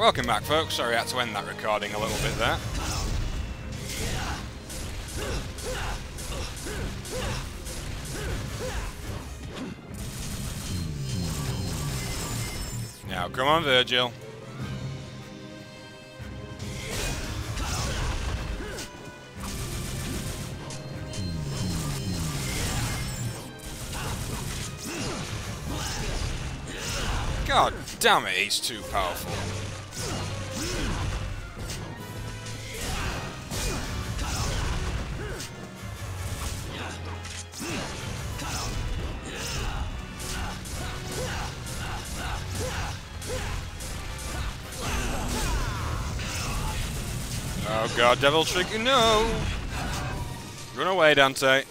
Welcome back, folks. Sorry I had to end that recording a little bit there. Now, come on, Vergil. God damn it, he's too powerful. God, Devil Trick, you no! Run away, Dante.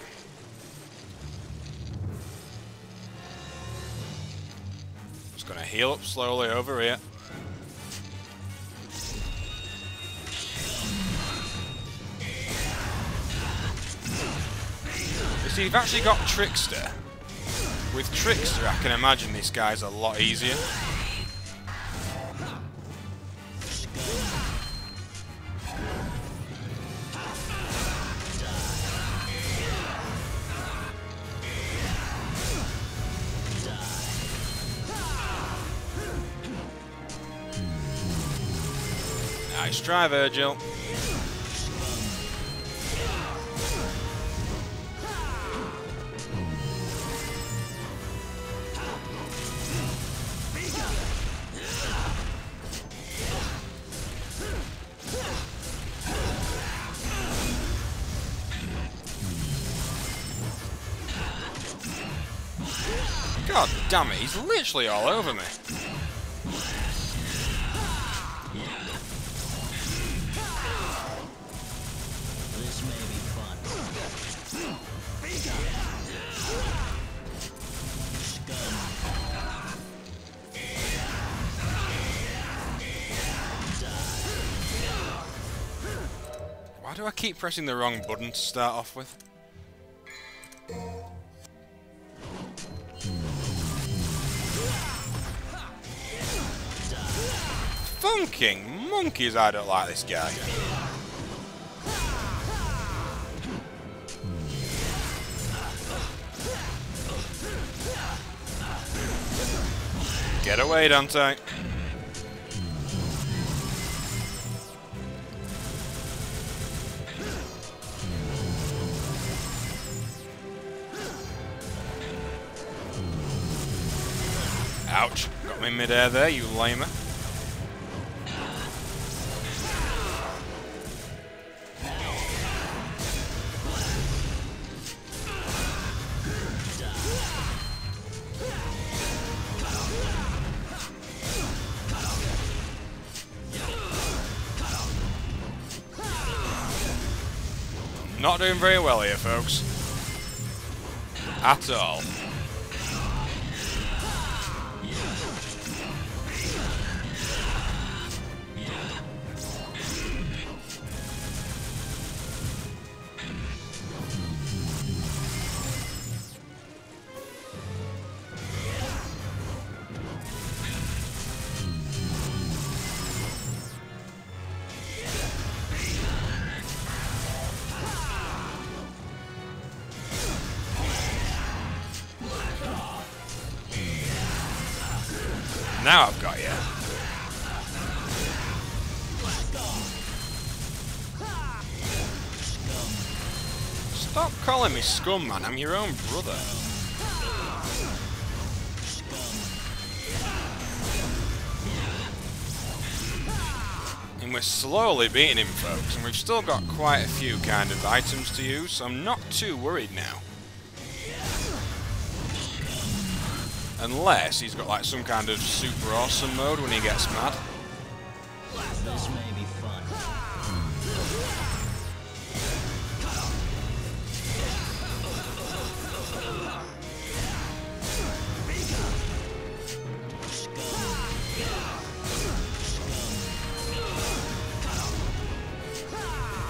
Just gonna heal up slowly over here. You see, you've actually got Trickster. With Trickster, I can imagine this guy's a lot easier. Try, Vergil. God damn it, he's literally all over me. Keep pressing the wrong button to start off with? Funking monkeys, I don't like this guy. Get away, Dante. Ouch. Got me mid-air there, you lamer. Not doing very well here, folks. At all. Calling me scum, man. I'm your own brother. And we're slowly beating him, folks, and we've still got quite a few kind of items to use, so I'm not too worried now. Unless he's got like some kind of super awesome mode when he gets mad.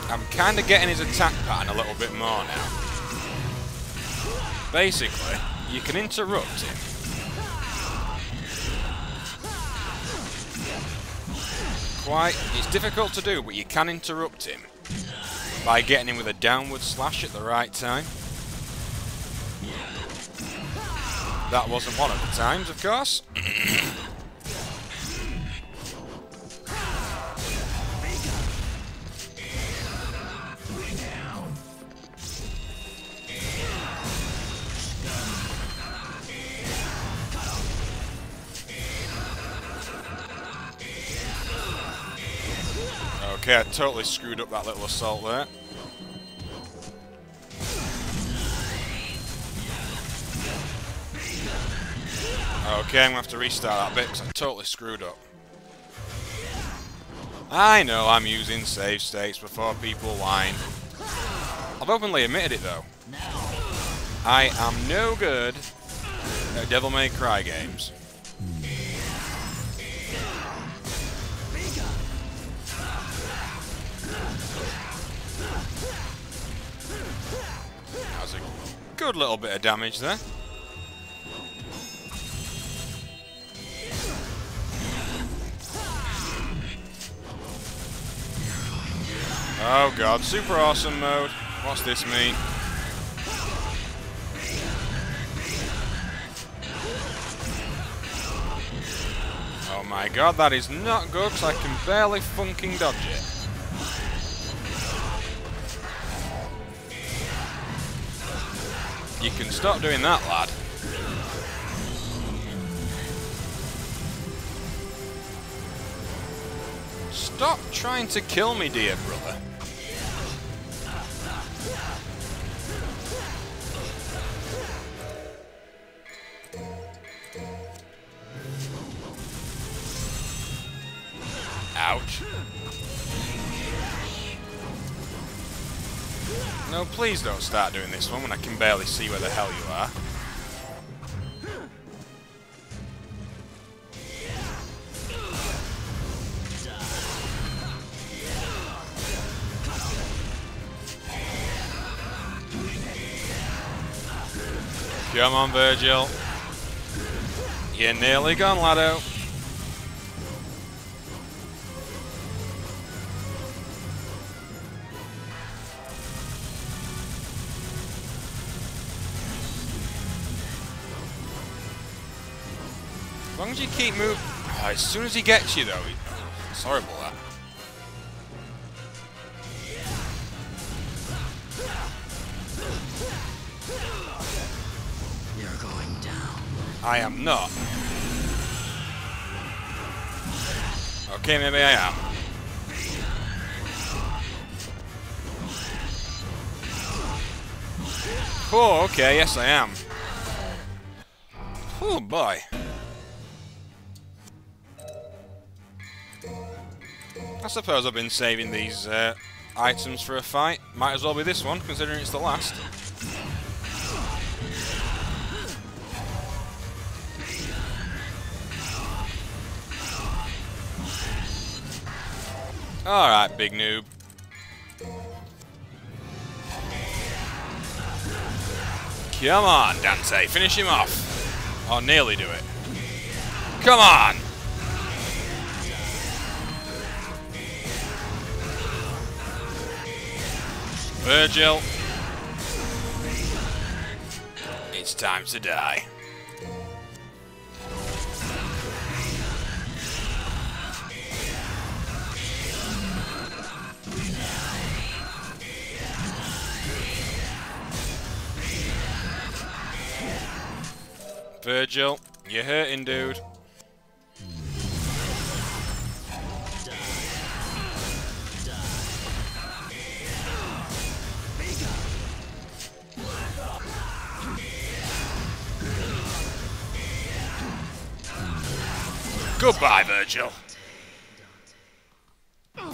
I'm kind of getting his attack pattern a little bit more now. Basically, you can interrupt him. quite... It's difficult to do, but you can interrupt him by getting him with a downward slash at the right time. That wasn't one of the times, of course. Okay, I totally screwed up that little assault there. Okay, I'm going to have to restart that bit because I totally screwed up. I know I'm using save states before people whine. I've openly admitted it though. I am no good at Devil May Cry games. Good little bit of damage there. Oh god, super awesome mode. What's this mean? Oh my god, that is not good because I can barely funking dodge it. You can stop doing that, lad. Stop trying to kill me, dear brother. No, please don't start doing this one when I can barely see where the hell you are. Come on, Vergil. You're nearly gone, laddo. As long as you keep moving. Uh, as soon as he gets you, though, he, it's horrible that. You're going down. I am not. Okay, maybe I am. Oh, okay, yes I am. Oh boy. I suppose I've been saving these uh, items for a fight. Might as well be this one, considering it's the last. Alright, big noob. Come on, Dante, finish him off. Or nearly do it. Come on! Vergil. It's time to die. Vergil, you're hurting, dude. Goodbye, Vergil. Am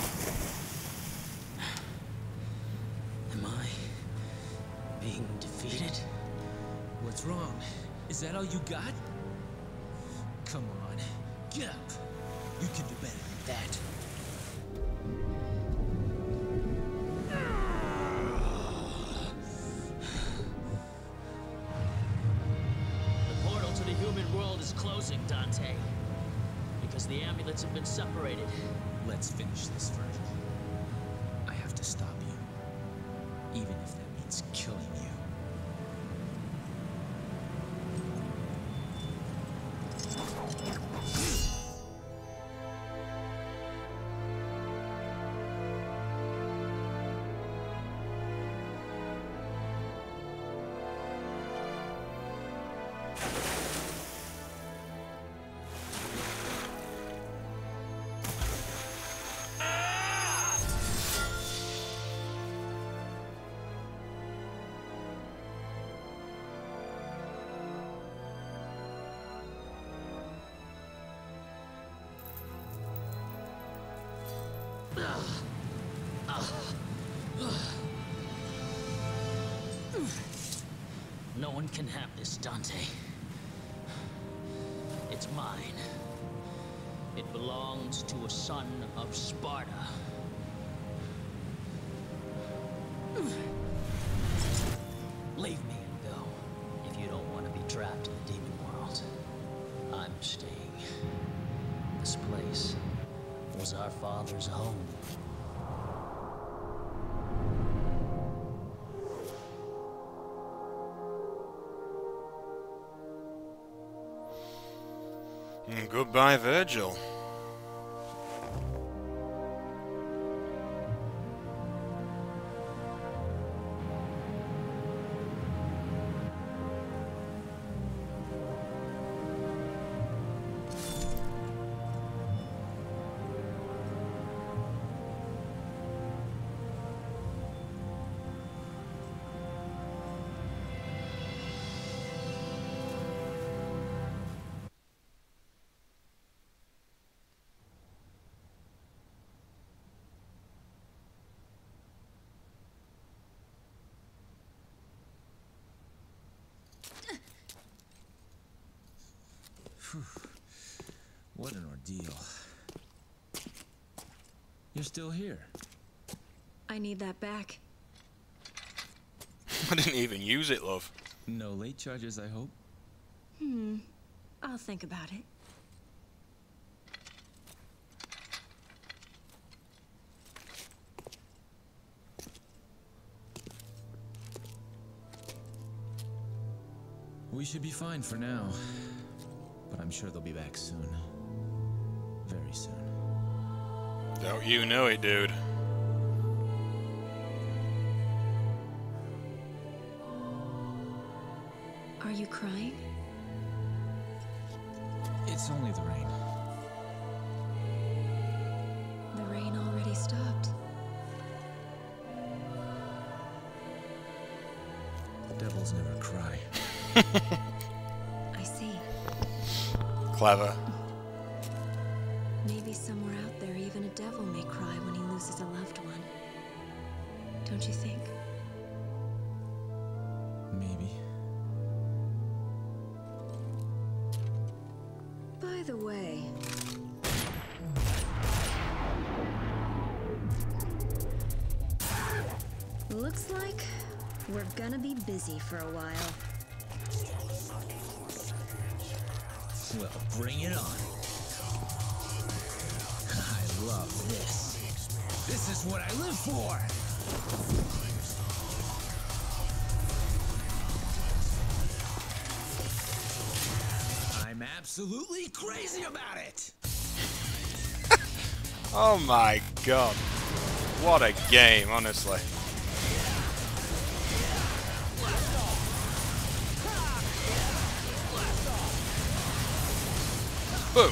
I being defeated? What's wrong? Is that all you got? Come on, get up. You can do better than that. The portal to the human world is closing, Dante. Because the amulets have been separated. Let's finish this first. I have to stop you. Even if that means killing you. No one can have this, Dante. It's mine. It belongs to a son of Sparda. Leave me and go, if you don't want to be trapped in the demon world. I'm staying. This place was our father's home. Goodbye, Vergil. What an ordeal. You're still here. I need that back. I didn't even use it, love. No late charges, I hope. Hmm. I'll think about it. We should be fine for now. But I'm sure they'll be back soon. Very soon. Don't you know it, dude. Are you crying? It's only the rain. The rain already stopped. The Devils never cry. I see. Clever. Maybe somewhere out there, even a devil may cry when he loses a loved one. Don't you think? Maybe. By the way, looks like we're gonna be busy for a while. Well, bring it on. I love this. This is what I live for. I'm absolutely crazy about it. Oh my god. What a game, honestly. Boom.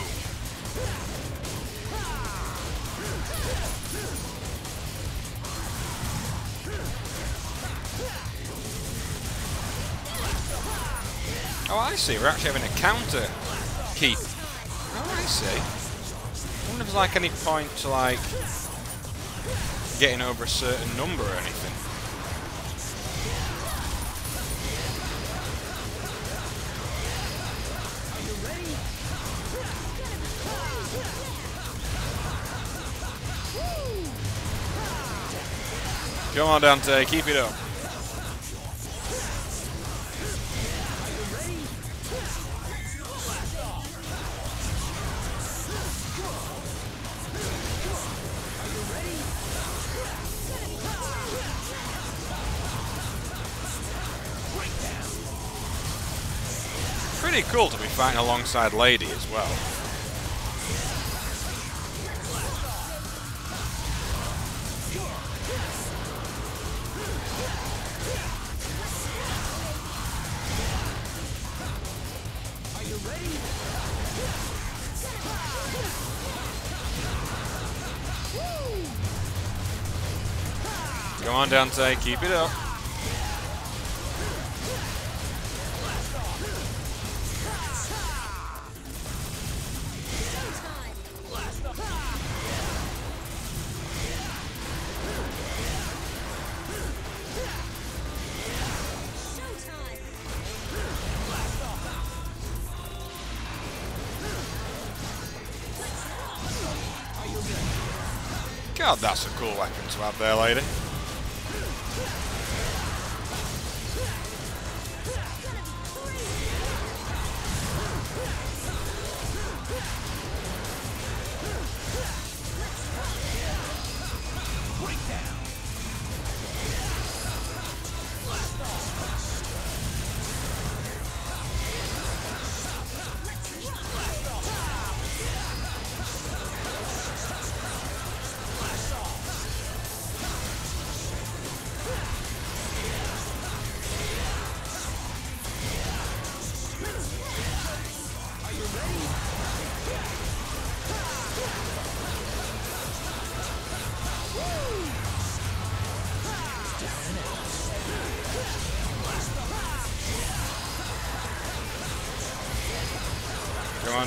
Oh, I see. We're actually having a counter, Keith. Oh, I see. I wonder if there's like any point to like getting over a certain number or anything. Come on, Dante. Keep it up. Pretty cool to be fighting alongside Lady as well. Come on, Dante, keep it up. God, that's a cool weapon to have there, lady.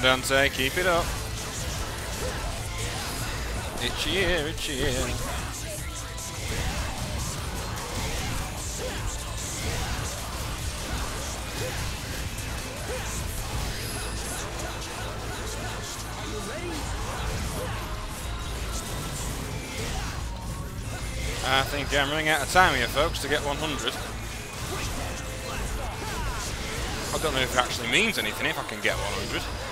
Dante, keep it up. Itchy itchy ear. I think I'm running out of time here, folks, to get 100. I don't know if it actually means anything if I can get 100.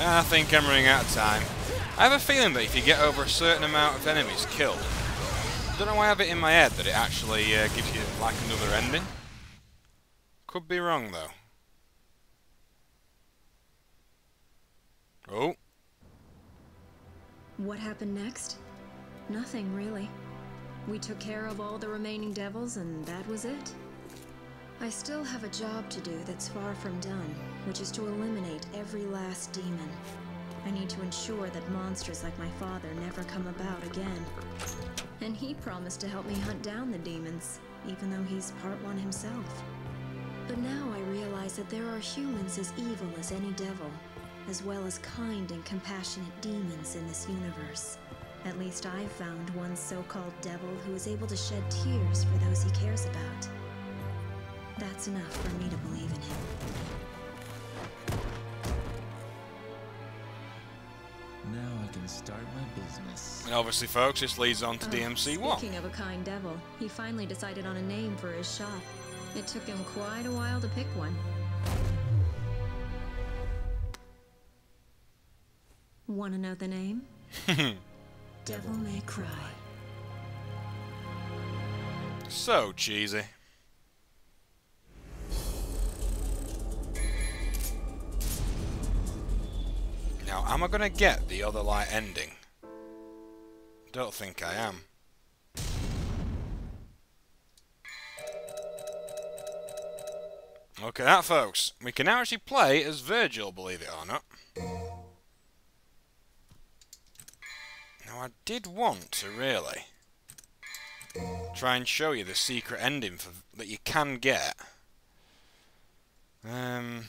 I think I'm running out of time. I have a feeling that if you get over a certain amount of enemies killed, I don't know why I have it in my head that it actually uh, gives you like another ending. Could be wrong though. Oh, What happened next? Nothing, really. We took care of all the remaining devils, and that was it. I still have a job to do that's far from done, which is to eliminate every last demon. I need to ensure that monsters like my father never come about again. And he promised to help me hunt down the demons, even though he's part one himself. But now I realize that there are humans as evil as any devil, as well as kind and compassionate demons in this universe. At least I've found one so-called devil who is able to shed tears for those he cares about. That's enough for me to believe in him. Now I can start my business. and obviously, folks, this leads on to Uh, DMC1. Speaking of a kind devil, he finally decided on a name for his shop. It took him quite a while to pick one. Want to know the name? Devil May Cry. So cheesy. Am I going to get the other light ending? Don't think I am. Okay, that folks. We can now actually play as Vergil, believe it or not. Now, I did want to really try and show you the secret ending for, that you can get. Um,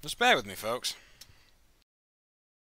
just bear with me, folks.